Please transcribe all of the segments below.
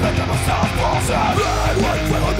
Zapędzam w sam sposób Byłem twoją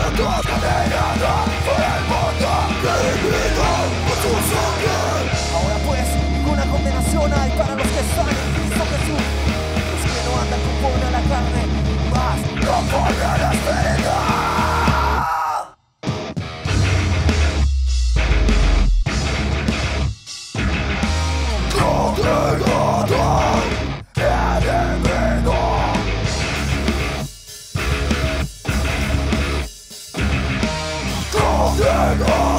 Dead up!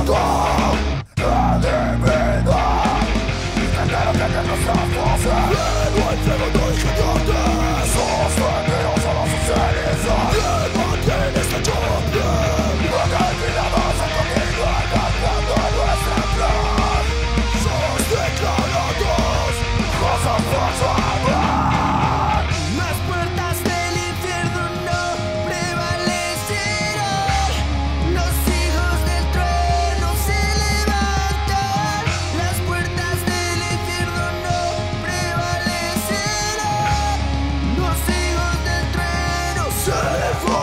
live for.